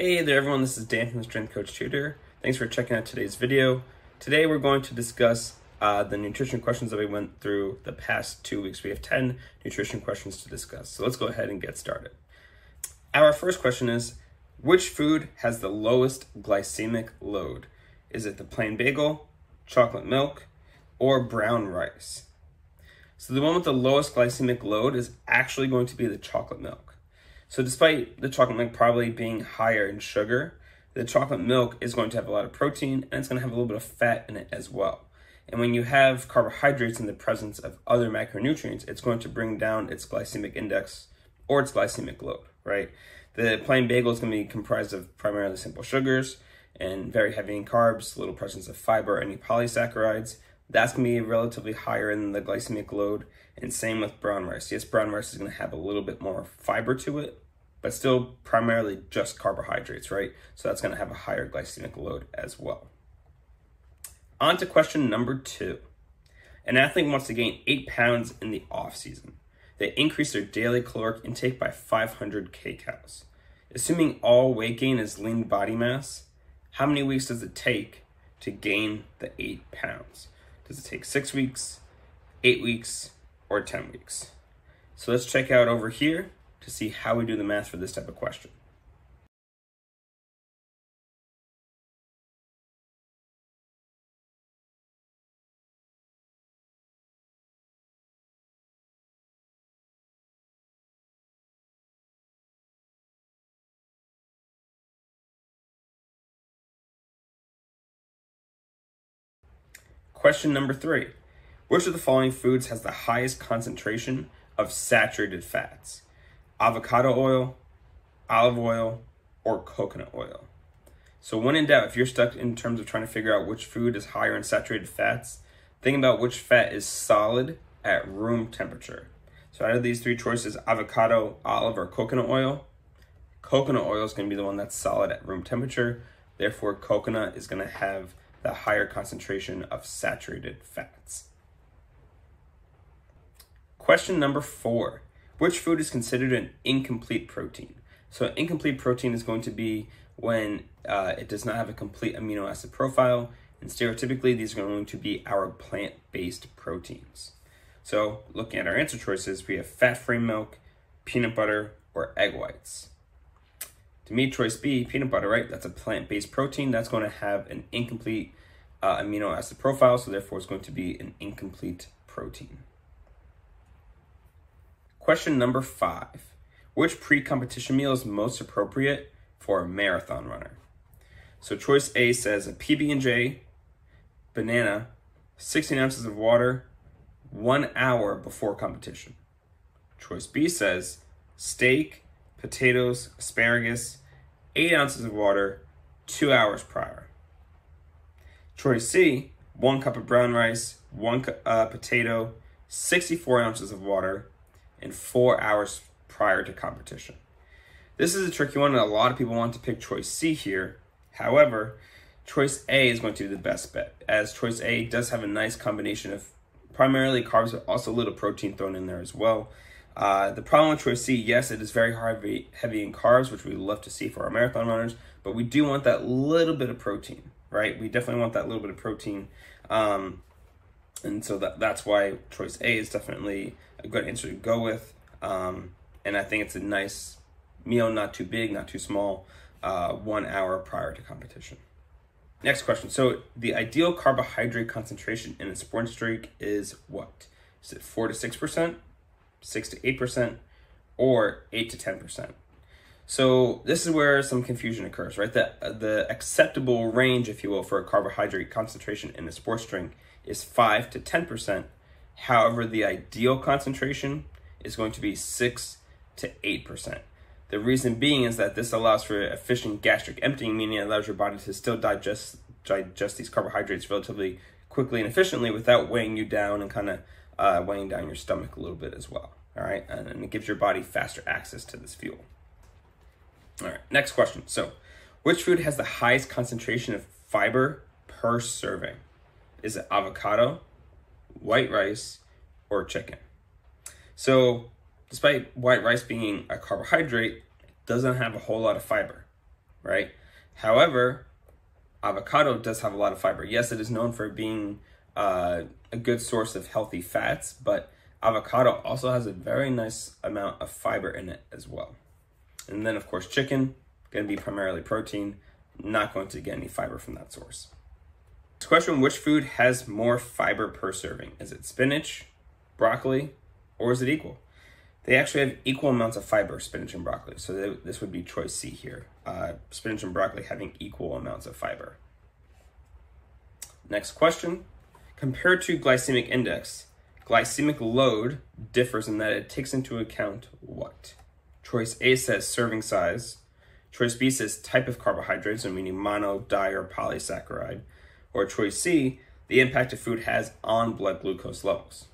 Hey there everyone, this is Dan from the Strength Coach Tutor. Thanks for checking out today's video. Today we're going to discuss uh, the nutrition questions that we went through the past two weeks. We have 10 nutrition questions to discuss. So let's go ahead and get started. Our first question is, which food has the lowest glycemic load? Is it the plain bagel, chocolate milk, or brown rice? So the one with the lowest glycemic load is actually going to be the chocolate milk. So despite the chocolate milk probably being higher in sugar, the chocolate milk is going to have a lot of protein and it's going to have a little bit of fat in it as well. And when you have carbohydrates in the presence of other macronutrients, it's going to bring down its glycemic index or its glycemic load, right? The plain bagel is going to be comprised of primarily simple sugars and very heavy in carbs, little presence of fiber, any polysaccharides that's going to be relatively higher in the glycemic load. And same with brown rice. Yes, brown rice is going to have a little bit more fiber to it, but still primarily just carbohydrates, right? So that's going to have a higher glycemic load as well. On to question number two. An athlete wants to gain eight pounds in the off season. They increase their daily caloric intake by 500 kcals. Assuming all weight gain is lean body mass, how many weeks does it take to gain the eight pounds? Does it take six weeks, eight weeks, or 10 weeks? So let's check out over here to see how we do the math for this type of question. Question number three. Which of the following foods has the highest concentration of saturated fats? Avocado oil, olive oil, or coconut oil? So when in doubt, if you're stuck in terms of trying to figure out which food is higher in saturated fats, think about which fat is solid at room temperature. So out of these three choices, avocado, olive, or coconut oil, coconut oil is going to be the one that's solid at room temperature. Therefore, coconut is going to have the higher concentration of saturated fats. Question number four Which food is considered an incomplete protein? So, incomplete protein is going to be when uh, it does not have a complete amino acid profile, and stereotypically, these are going to be our plant based proteins. So, looking at our answer choices, we have fat free milk, peanut butter, or egg whites. To me, choice B, peanut butter, right? That's a plant based protein. That's going to have an incomplete uh, amino acid profile, so therefore it's going to be an incomplete protein. Question number five Which pre competition meal is most appropriate for a marathon runner? So choice A says a PB&J, banana, 16 ounces of water, one hour before competition. Choice B says steak, potatoes, asparagus, 8 ounces of water, 2 hours prior. Choice C, 1 cup of brown rice, 1 uh, potato, 64 ounces of water, and 4 hours prior to competition. This is a tricky one, and a lot of people want to pick choice C here. However, choice A is going to be the best bet, as choice A does have a nice combination of primarily carbs, but also a little protein thrown in there as well. Uh, the problem with choice C, yes, it is very heavy, heavy in carbs, which we love to see for our marathon runners, but we do want that little bit of protein, right? We definitely want that little bit of protein. Um, and so that, that's why choice A is definitely a good answer to go with. Um, and I think it's a nice meal, not too big, not too small, uh, one hour prior to competition. Next question. So the ideal carbohydrate concentration in a sports drink is what? Is it four to six percent? 6 to 8%, or 8 to 10%. So this is where some confusion occurs, right? The, the acceptable range, if you will, for a carbohydrate concentration in a sports drink is 5 to 10%. However, the ideal concentration is going to be 6 to 8%. The reason being is that this allows for efficient gastric emptying, meaning it allows your body to still digest digest these carbohydrates relatively quickly and efficiently without weighing you down and kind of uh, weighing down your stomach a little bit as well. All right, and, and it gives your body faster access to this fuel. All right, next question. So, which food has the highest concentration of fiber per serving? Is it avocado, white rice, or chicken? So, despite white rice being a carbohydrate, it doesn't have a whole lot of fiber, right? However, avocado does have a lot of fiber. Yes, it is known for being uh, a good source of healthy fats, but avocado also has a very nice amount of fiber in it as well. And then, of course, chicken, going to be primarily protein, not going to get any fiber from that source. Question Which food has more fiber per serving? Is it spinach, broccoli, or is it equal? They actually have equal amounts of fiber, spinach and broccoli. So they, this would be choice C here. Uh, spinach and broccoli having equal amounts of fiber. Next question. Compared to glycemic index, glycemic load differs in that it takes into account what? Choice A says serving size. Choice B says type of carbohydrates, so meaning mono, di, or polysaccharide. Or choice C, the impact of food has on blood glucose levels.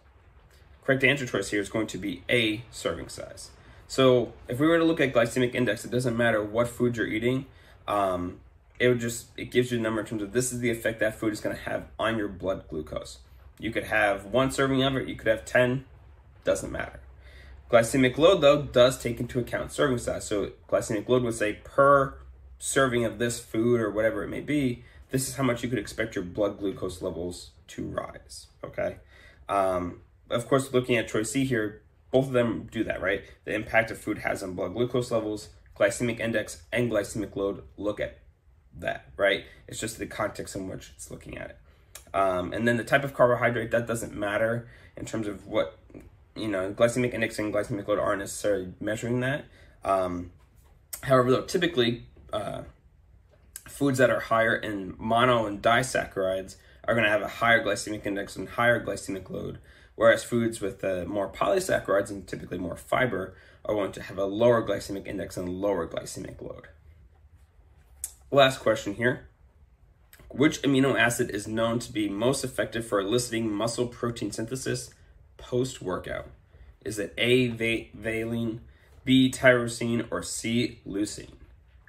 Correct answer choice here is going to be A, serving size. So if we were to look at glycemic index, it doesn't matter what food you're eating. Um, it would just, it gives you a number in terms of this is the effect that food is going to have on your blood glucose. You could have one serving of it, you could have 10, doesn't matter. Glycemic load, though, does take into account serving size. So glycemic load would say per serving of this food or whatever it may be, this is how much you could expect your blood glucose levels to rise, okay? Um, of course, looking at choice C here, both of them do that, right? The impact of food has on blood glucose levels, glycemic index, and glycemic load look at that, right? It's just the context in which it's looking at it. Um, and then the type of carbohydrate, that doesn't matter in terms of what, you know, glycemic index and glycemic load aren't necessarily measuring that. Um, however, though, typically, uh, foods that are higher in mono and disaccharides are going to have a higher glycemic index and higher glycemic load, whereas foods with uh, more polysaccharides and typically more fiber are going to have a lower glycemic index and lower glycemic load. Last question here. Which amino acid is known to be most effective for eliciting muscle protein synthesis post workout? Is it A, valine, B, tyrosine, or C, leucine?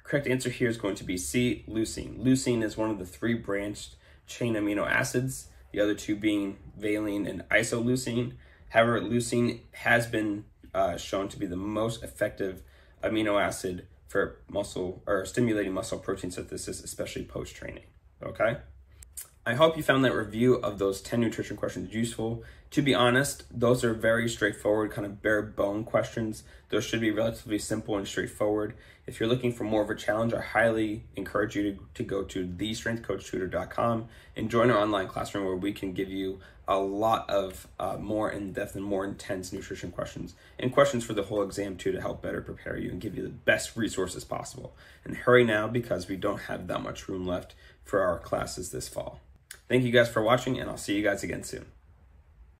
Correct answer here is going to be C, leucine. Leucine is one of the three branched chain amino acids, the other two being valine and isoleucine. However, leucine has been uh, shown to be the most effective amino acid for muscle or stimulating muscle protein synthesis, especially post training okay? I hope you found that review of those 10 nutrition questions useful. To be honest, those are very straightforward, kind of bare bone questions. Those should be relatively simple and straightforward. If you're looking for more of a challenge, I highly encourage you to, to go to thestrengthcoachtutor.com and join our online classroom where we can give you a lot of uh, more in-depth and more intense nutrition questions and questions for the whole exam too to help better prepare you and give you the best resources possible. And hurry now because we don't have that much room left for our classes this fall. Thank you guys for watching and I'll see you guys again soon.